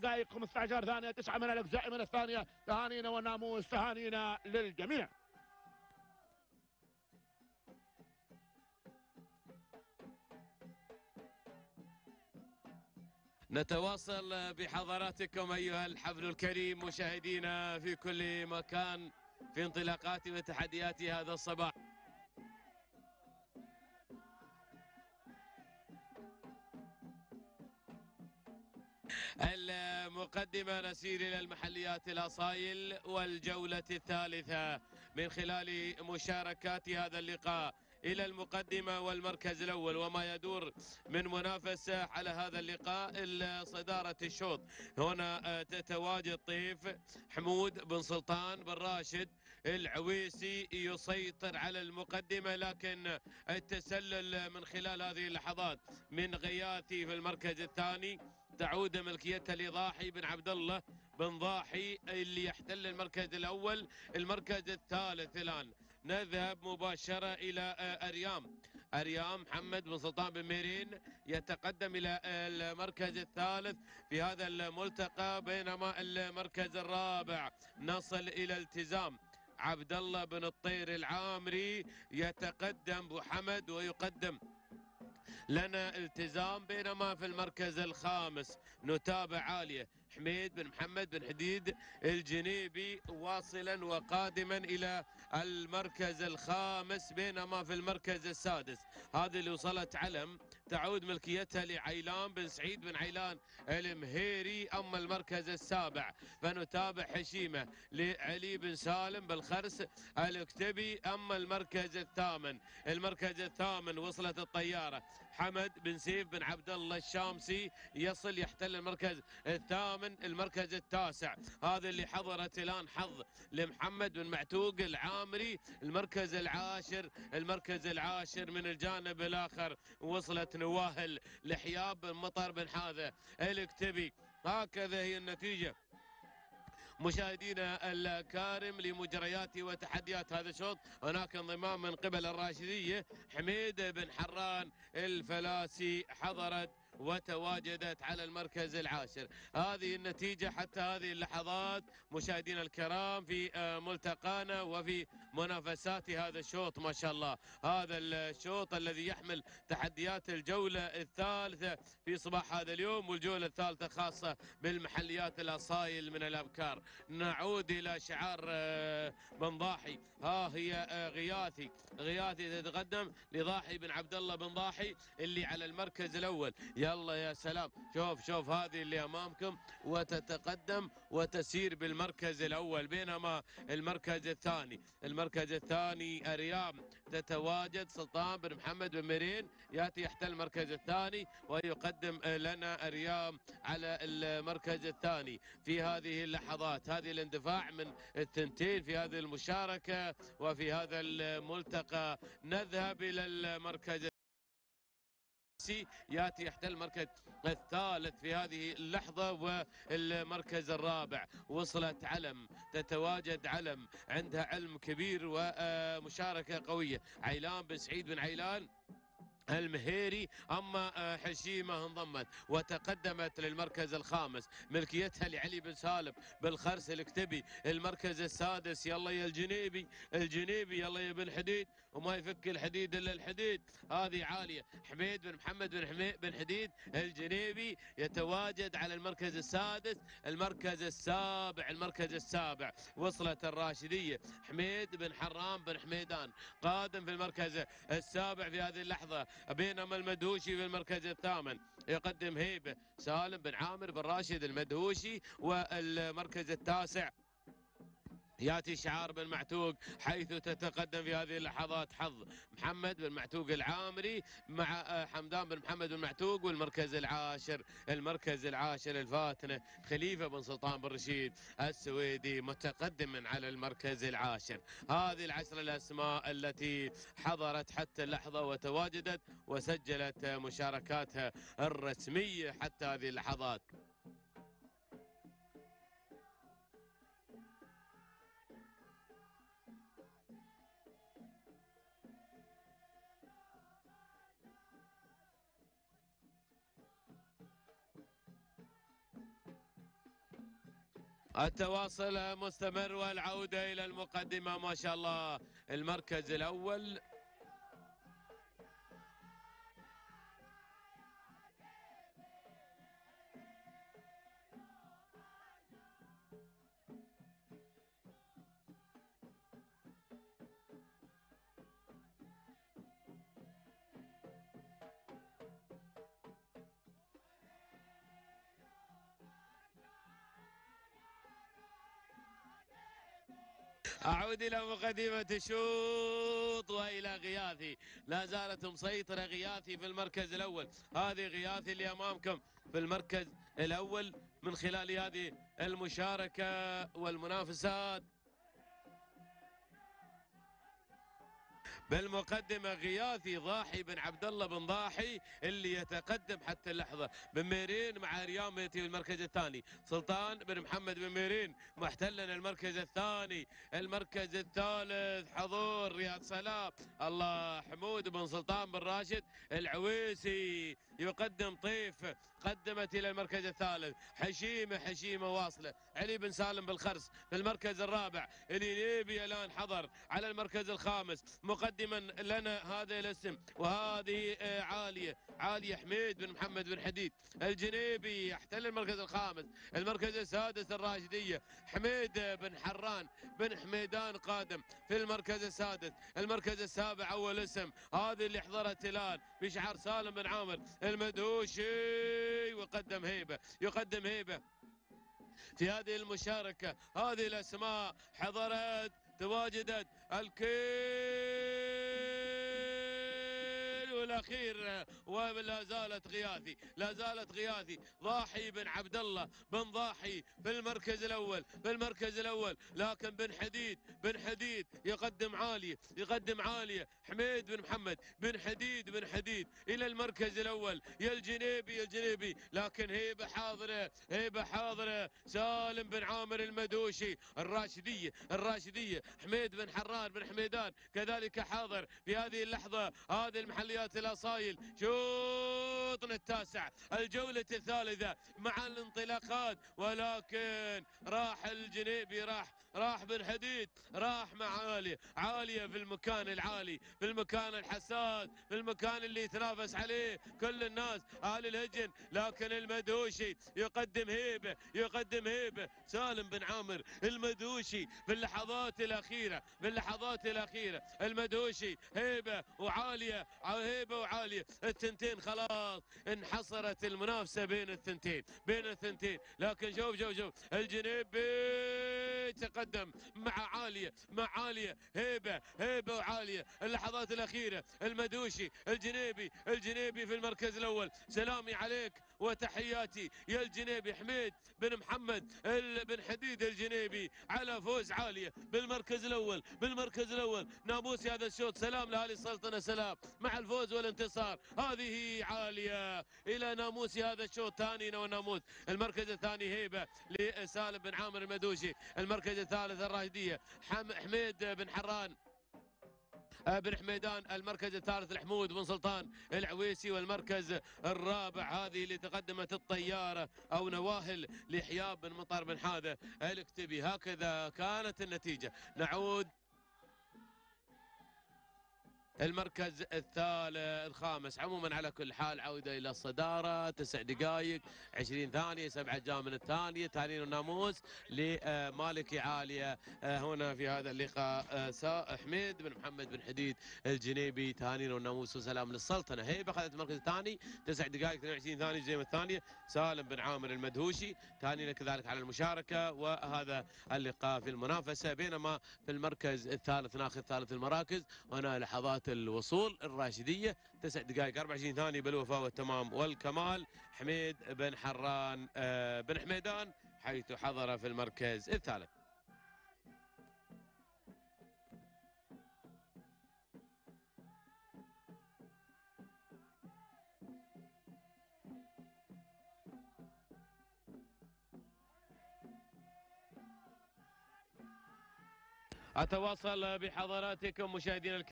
دقائق 15 ثانية تسعة من الأجزاء من الثانية. تهانينا والناموس تهانينا للجميع. نتواصل بحضراتكم أيها الحفل الكريم مشاهدينا في كل مكان في انطلاقات وتحديات هذا الصباح. المقدمة نسير إلى المحليات الأصايل والجولة الثالثة. من خلال مشاركات هذا اللقاء إلى المقدمة والمركز الأول وما يدور من منافسة على هذا اللقاء صدارة الشوط. هنا تتواجد طيف حمود بن سلطان بن راشد العويسي يسيطر على المقدمة لكن التسلل من خلال هذه اللحظات من غياثي في المركز الثاني. تعود ملكيتها لضاحي بن عبد الله بن ضاحي اللي يحتل المركز الأول. المركز الثالث الآن نذهب مباشرة إلى آه، أريام. أريام محمد بن سلطان بن ميرين يتقدم إلى آه، المركز الثالث في هذا الملتقى بينما المركز الرابع. نصل إلى التزام. عبد الله بن الطير العامري يتقدم أبو حمد ويقدم. لنا التزام بينما في المركز الخامس نتابع عالية. حميد بن محمد بن حديد الجنيبي واصلا وقادما إلى المركز الخامس بينما في المركز السادس. هذه اللي وصلت علم تعود ملكيتها لعيلان بن سعيد بن عيلان المهيري. أما المركز السابع فنتابع حشيمة لعلي بن سالم بالخرس الأكتبي. أما المركز الثامن المركز الثامن وصلت الطيارة. حمد بن سيف بن عبد الله الشامسي يصل يحتل المركز الثامن. المركز التاسع. هذا اللي حضرت الآن حظ لمحمد بن معتوق العامري المركز العاشر المركز العاشر من الجانب الآخر. وصلت نواهل لحياب مطر بن حاذة الكتبي. هكذا هي النتيجة. مشاهدينا الكارم لمجريات وتحديات هذا الشوط. هناك انضمام من قبل الراشدية حميد بن حران الفلاسي حضرت وتواجدت على المركز العاشر. هذه النتيجة حتى هذه اللحظات مشاهدينا الكرام في آه، ملتقانا وفي منافسات هذا الشوط ما شاء الله. هذا الشوط الذي يحمل تحديات الجولة الثالثة في صباح هذا اليوم والجولة الثالثة خاصة بالمحليات الأصايل من الأبكار. نعود إلى شعار آه، بن ضاحي. ها هي آه، غياثي. غياثي تتقدم لضاحي بن عبد الله بن ضاحي اللي على المركز الأول. يلا يا سلام. شوف شوف هذه اللي أمامكم وتتقدم وتسير بالمركز الأول بينما المركز الثاني. المركز الثاني أريام تتواجد. سلطان بن محمد بن ميرين يأتي يحتل المركز الثاني ويقدم لنا أريام على المركز الثاني. في هذه اللحظات هذه الاندفاع من الثنتين في هذه المشاركة وفي هذا الملتقى نذهب إلى المركز ياتي يحتل المركز الثالث في هذه اللحظة والمركز الرابع. وصلت علم تتواجد علم عندها علم كبير ومشاركة قوية. عيلان بن سعيد بن عيلان. المهيري أما آه، حشيمة انضمت وتقدمت للمركز الخامس. ملكيتها لعلي بن سالم بالخرس الكتبي المركز السادس يلا يا الجنيبي الجنيبي يلا يا بن حديد. وما يفك الحديد إلا الحديد. هذه عالية. حميد بن محمد بن حميد بن حديد الجنيبي. يتواجد على المركز السادس المركز السابع المركز السابع. وصلت الراشدية. حميد بن حرام بن حميدان قادم في المركز السابع في هذه اللحظة. بينما المدهوشي في المركز الثامن. يقدم هيبة. سالم بن عامر بن راشد المدهوشي والمركز التاسع. ياتي شعار بن معتوق حيث تتقدم في هذه اللحظات حظ محمد بن معتوق العامري مع آه، حمدان بن محمد بن معتوق والمركز العاشر المركز العاشر الفاتنة خليفة بن سلطان بن رشيد السويدي متقدم على المركز العاشر. هذه العشر الأسماء التي حضرت حتى اللحظة وتواجدت وسجلت مشاركاتها الرسمية حتى هذه اللحظات. التواصل مستمر والعودة إلى المقدمة ما شاء الله. المركز الأول أعود إلى مقدمة الشوط وإلى غياثي. لا زالت مسيطرة غياثي في المركز الأول. هذه غياثي اللي أمامكم في المركز الأول من خلال هذه المشاركة والمنافسات. بالمقدمة غياثي ضاحي بن عبد الله بن ضاحي اللي يتقدم حتى اللحظة. بن ميرين مع ريام يأتي المركز الثاني. سلطان بن محمد بن ميرين محتلا المركز الثاني. المركز الثالث حضور رياض سلام. الله حمود بن سلطان بن راشد العويسي يقدم طيف قدمت إلى المركز الثالث. حشيمة حشيمة واصلة. علي بن سالم بالخرس في المركز الرابع. الينيبي الآن حضر على المركز الخامس. مقدما لنا هذا الاسم وهذه آه، عالية عالية. حميد بن محمد بن حديد الجنيبي يحتل المركز الخامس المركز السادس الراشدية. حميد بن حران بن حميدان قادم في المركز السادس. المركز السابع أول اسم هذه اللي حضرت الآن بشعار سالم بن عامر المدهوشي. وقدم هيبة يقدم هيبة في هذه المشاركة. هذه الأسماء حضرت تواجدت الكيل والاخير ولا زالت غياثي لا زالت غياثي. ضاحي بن عبد الله بن ضاحي في المركز الأول في المركز الأول. لكن بن حديد بن حديد يقدم عالية يقدم عالية. حميد بن محمد بن حديد بن حديد. إلى المركز الأول. يا الجنيبي يا الجنيبي. لكن هيبه حاضره هيبه حاضره سالم بن عامر المدوشي الراشدية الراشدية. حميد بن حران بن حميدان كذلك حاضر في هذه اللحظة. هذه المحليات الأصايل شوطنا التاسع الجولة الثالثة مع الانطلاقات ولكن راح الجنيبي راح راح بن حديد راح مع عالية عالية في المكان العالي في المكان الحساس في المكان اللي يتنافس عليه كل الناس أهل الهجن لكن المدوشي يقدم هيبة يقدم هيبة. سالم بن عامر المدوشي في اللحظات الأخيرة في اللحظات الأخيرة المدوشي هيبة وعالية هيبه وعالية. الثنتين خلاص انحصرت المنافسة بين الثنتين بين الثنتين. لكن شوف شوف شوف الجنيبي تقدم مع عالية مع عالية. هيبة هيبة وعالية. اللحظات الأخيرة المدوشي الجنيبي الجنيبي في المركز الأول. سلامي عليك. وتحياتي يا الجنيبي حميد بن محمد بن حديد الجنيبي على فوز عالية بالمركز الأول بالمركز الأول. ناموسي هذا الشوط. سلام لاهل السلطنه سلام. مع الفوز والانتصار هذه عالية. إلى ناموسي هذا الشوط ثاني وناموس المركز الثاني هيبة لسالم بن عامر المدوشي. المركز الثالث الراشديه حم- حميد بن حران. بن حميدان المركز الثالث الحمود بن سلطان العويسي والمركز الرابع هذه اللي تقدمت الطيارة أو نواهل لحياب بن مطر بن حاذة الاكتبي هكذا كانت النتيجة. نعود المركز الثالث الخامس. عموما على كل حال عودة إلى الصدارة. تسع دقائق 20 ثانية سبعة أجزاء من الثانية. تهانين الناموس لمالكي عالية. آه، هنا في هذا اللقاء آه، سا- حميد بن محمد بن حديد الجنيبي. تهانين والناموس وسلام للسلطنة. هيبة أخذت المركز الثاني. تسع دقائق 22 ثانية الجزيمة الثانية. سالم بن عامر المدهوشي. تهانينا كذلك على المشاركة. وهذا اللقاء في المنافسة بينما في المركز الثالث ناخذ ثالث المراكز. هنا لحظات الوصول الراشدية. تسع دقائق 24 ثانية. بالوفاء والتمام والكمال حميد بن حران آه، بن حميدان حيث حضر في المركز الثالث. أتواصل بحضراتكم مشاهدينا